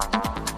on.